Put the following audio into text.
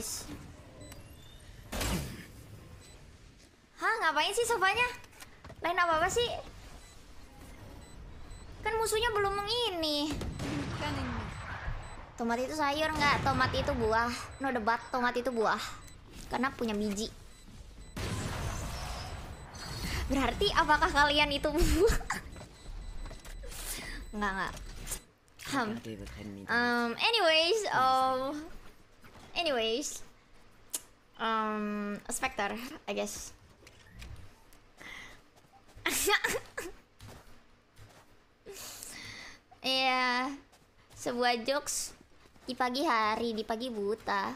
Anyways. Hah, ngapain sih sofanya? Lain apa apa sih? Kan musuhnya belum ini. Tomat itu sayur nggak? Tomat itu buah. No debat, tomat itu buah. Karena punya biji. Berarti apakah kalian itu buah? Nggak nggak. Hmm. Um, anyways, um, anyways, um, Spectre, I guess. Iya, sebuah jokes di pagi hari, di pagi buta.